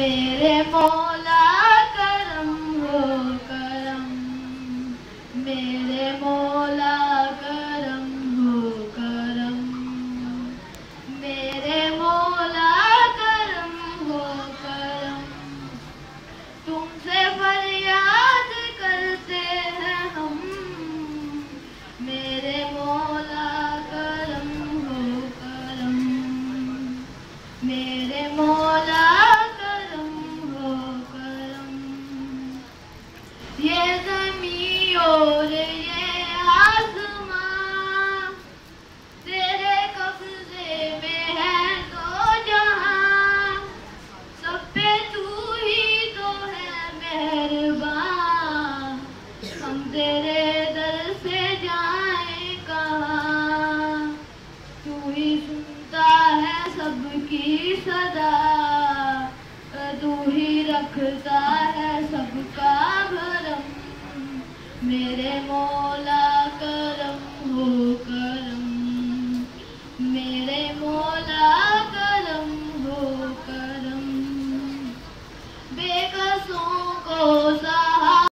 मौला करम हो करम। मेरे मौला करम हो करम। मेरे मौला करम हो करम। तुमसे फरियाद करते हैं हम। मेरे मौला करम हो करम। मेरे मौला करम हो करम ये और तेरे कब्जे में है तो तू ही तो है हम तेरे दर से जाए तू ही सुनता है सबकी सदा, तू ही रखता है सबका भरम।